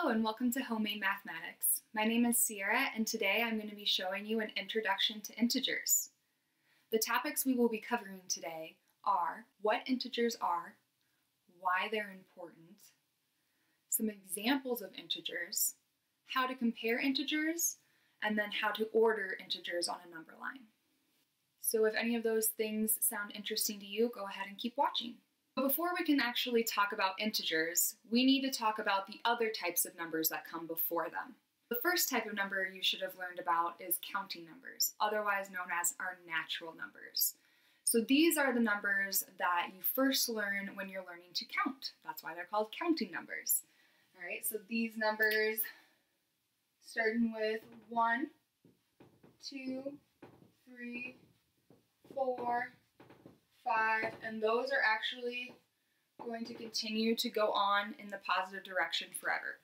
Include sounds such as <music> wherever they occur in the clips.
Hello and welcome to Homemade Mathematics. My name is Sierra and today I'm going to be showing you an introduction to integers. The topics we will be covering today are what integers are, why they're important, some examples of integers, how to compare integers, and then how to order integers on a number line. So if any of those things sound interesting to you, go ahead and keep watching. But before we can actually talk about integers, we need to talk about the other types of numbers that come before them. The first type of number you should have learned about is counting numbers, otherwise known as our natural numbers. So these are the numbers that you first learn when you're learning to count. That's why they're called counting numbers. All right, so these numbers starting with one, two, three, four, five, and those are actually going to continue to go on in the positive direction forever.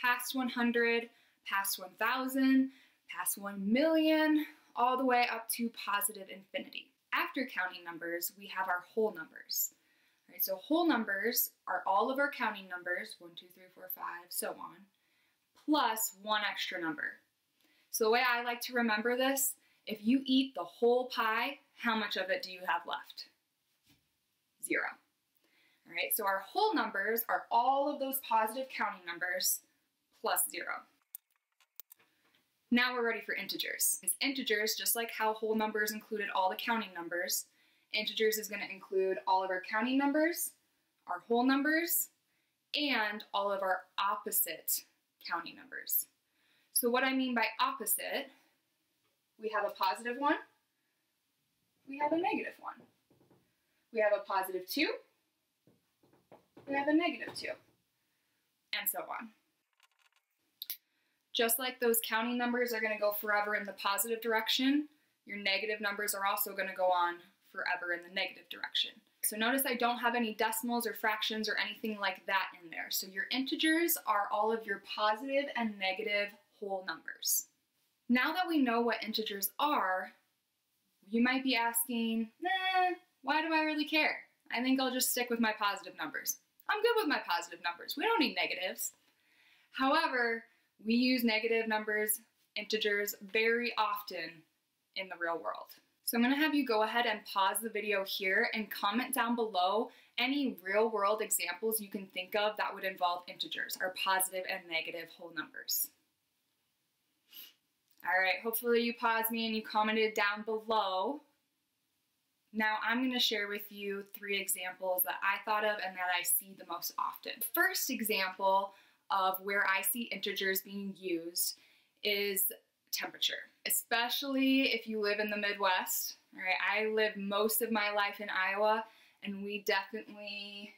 Past 100, past 1,000, past 1 million, all the way up to positive infinity. After counting numbers, we have our whole numbers. All right, so whole numbers are all of our counting numbers, 1, 2, 3, 4, 5, so on, plus one extra number. So the way I like to remember this, if you eat the whole pie, how much of it do you have left? Zero. All right, so our whole numbers are all of those positive counting numbers plus zero. Now we're ready for integers. Because integers, just like how whole numbers included all the counting numbers, integers is going to include all of our counting numbers, our whole numbers, and all of our opposite counting numbers. So what I mean by opposite, we have a positive one, we have a negative one. We have a positive 2. We have a negative 2. And so on. Just like those counting numbers are going to go forever in the positive direction, your negative numbers are also going to go on forever in the negative direction. So notice I don't have any decimals or fractions or anything like that in there. So your integers are all of your positive and negative whole numbers. Now that we know what integers are, you might be asking, why do I really care? I think I'll just stick with my positive numbers. I'm good with my positive numbers. We don't need negatives. However, we use negative numbers, integers, very often in the real world. So I'm gonna have you go ahead and pause the video here and comment down below any real world examples you can think of that would involve integers, or positive and negative whole numbers. All right, hopefully you paused me and you commented down below now I'm going to share with you three examples that I thought of and that I see the most often. First example of where I see integers being used is temperature, especially if you live in the Midwest. All right, I lived most of my life in Iowa and we definitely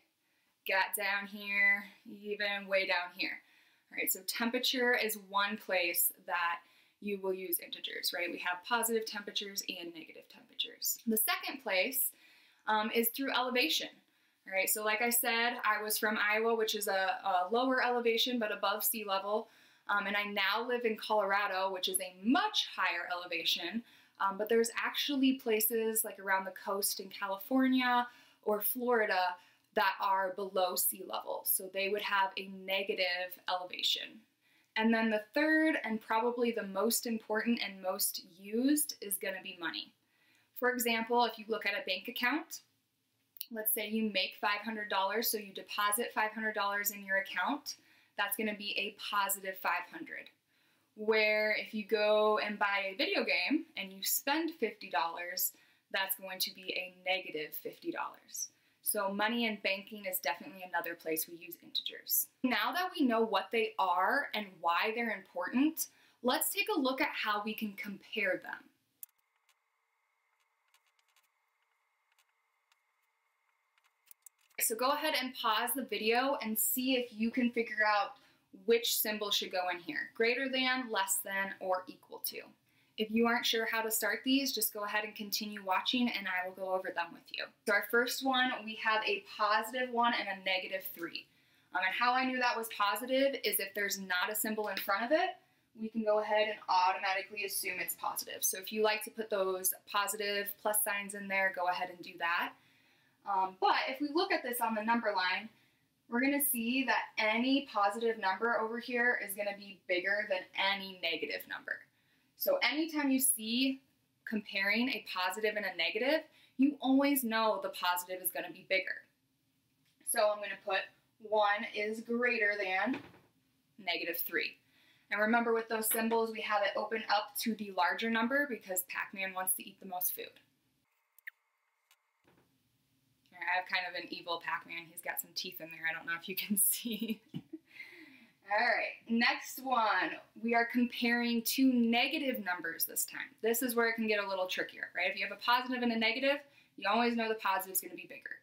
got down here, even way down here. All right, so temperature is one place that you will use integers, right? We have positive temperatures and negative temperatures. The second place um, is through elevation. All right, so like I said, I was from Iowa, which is a, a lower elevation but above sea level. Um, and I now live in Colorado, which is a much higher elevation. Um, but there's actually places like around the coast in California or Florida that are below sea level. So they would have a negative elevation. And then the third and probably the most important and most used is going to be money. For example, if you look at a bank account, let's say you make $500, so you deposit $500 in your account, that's going to be a positive 500. Where if you go and buy a video game and you spend $50, that's going to be a negative $50. So money and banking is definitely another place we use integers. Now that we know what they are and why they're important, let's take a look at how we can compare them. So go ahead and pause the video and see if you can figure out which symbol should go in here. Greater than, less than, or equal to. If you aren't sure how to start these, just go ahead and continue watching and I will go over them with you. So our first one, we have a positive one and a negative three. Um, and how I knew that was positive is if there's not a symbol in front of it, we can go ahead and automatically assume it's positive. So if you like to put those positive plus signs in there, go ahead and do that. Um, but if we look at this on the number line, we're going to see that any positive number over here is going to be bigger than any negative number. So anytime you see comparing a positive and a negative, you always know the positive is going to be bigger. So I'm going to put 1 is greater than negative 3. And remember with those symbols, we have it open up to the larger number because Pac-Man wants to eat the most food. I have kind of an evil Pac-Man. He's got some teeth in there. I don't know if you can <laughs> see. All right, next one. We are comparing two negative numbers this time. This is where it can get a little trickier, right? If you have a positive and a negative, you always know the positive is going to be bigger.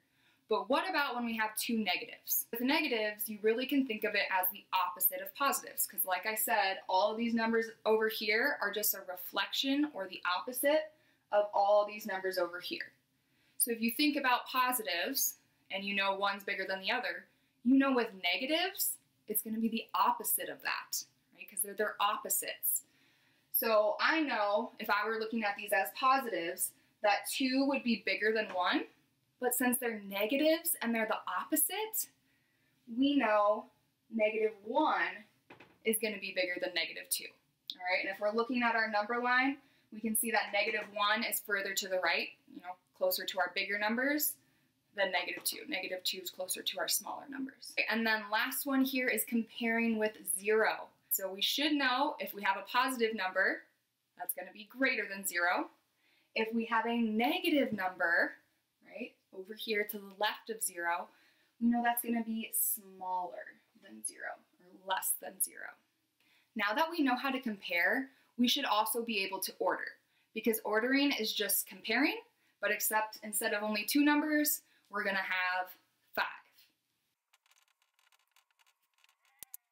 But what about when we have two negatives? With negatives, you really can think of it as the opposite of positives, because like I said, all of these numbers over here are just a reflection or the opposite of all these numbers over here. So if you think about positives and you know one's bigger than the other, you know with negatives, it's going to be the opposite of that, right? Because they're their opposites. So I know if I were looking at these as positives, that 2 would be bigger than 1. But since they're negatives and they're the opposite, we know negative 1 is going to be bigger than negative 2. All right, and if we're looking at our number line, we can see that negative 1 is further to the right, you know, closer to our bigger numbers than negative 2. Negative 2 is closer to our smaller numbers. And then last one here is comparing with 0. So we should know if we have a positive number, that's going to be greater than 0. If we have a negative number, right, over here to the left of 0, we know that's going to be smaller than 0 or less than 0. Now that we know how to compare, we should also be able to order because ordering is just comparing but except instead of only two numbers, we're gonna have five.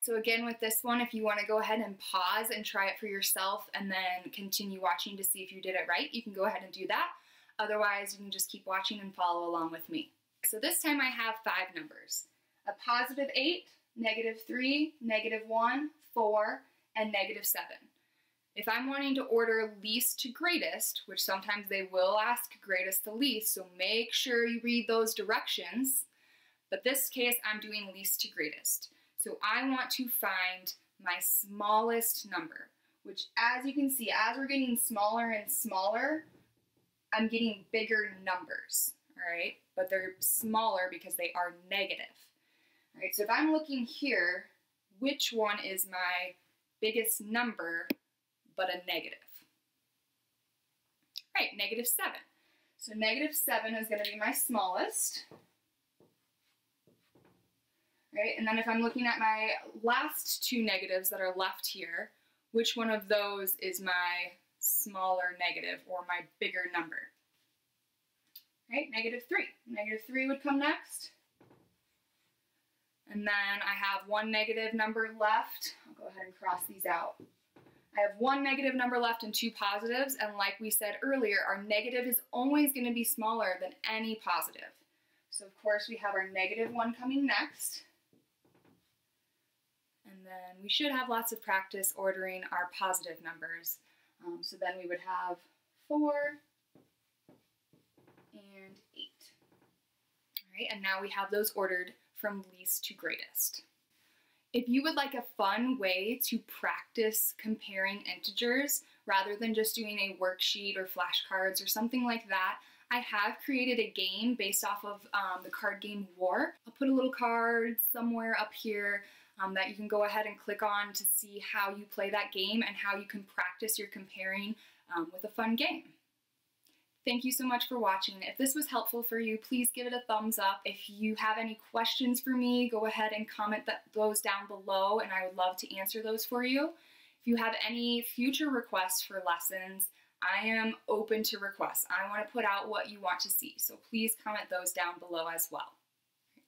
So again, with this one, if you wanna go ahead and pause and try it for yourself and then continue watching to see if you did it right, you can go ahead and do that. Otherwise, you can just keep watching and follow along with me. So this time I have five numbers. A positive eight, negative three, negative one, four, and negative seven. If I'm wanting to order least to greatest, which sometimes they will ask greatest to least, so make sure you read those directions. But this case, I'm doing least to greatest. So I want to find my smallest number, which as you can see, as we're getting smaller and smaller, I'm getting bigger numbers, all right? But they're smaller because they are negative. All right, so if I'm looking here, which one is my biggest number but a negative. Right, negative 7. So negative 7 is going to be my smallest. Right, and then if I'm looking at my last two negatives that are left here, which one of those is my smaller negative or my bigger number? Right, negative 3. Negative 3 would come next. And then I have one negative number left. I'll go ahead and cross these out. I have one negative number left and two positives, and like we said earlier, our negative is always going to be smaller than any positive. So of course we have our negative one coming next. And then we should have lots of practice ordering our positive numbers. Um, so then we would have 4 and 8. All right, and now we have those ordered from least to greatest. If you would like a fun way to practice comparing integers rather than just doing a worksheet or flashcards or something like that, I have created a game based off of um, the card game War. I'll put a little card somewhere up here um, that you can go ahead and click on to see how you play that game and how you can practice your comparing um, with a fun game. Thank you so much for watching. If this was helpful for you, please give it a thumbs up. If you have any questions for me, go ahead and comment that, those down below and I would love to answer those for you. If you have any future requests for lessons, I am open to requests. I want to put out what you want to see, so please comment those down below as well.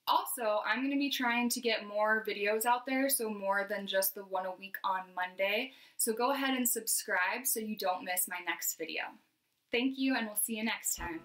Also, I'm going to be trying to get more videos out there, so more than just the one a week on Monday. So go ahead and subscribe so you don't miss my next video. Thank you, and we'll see you next time.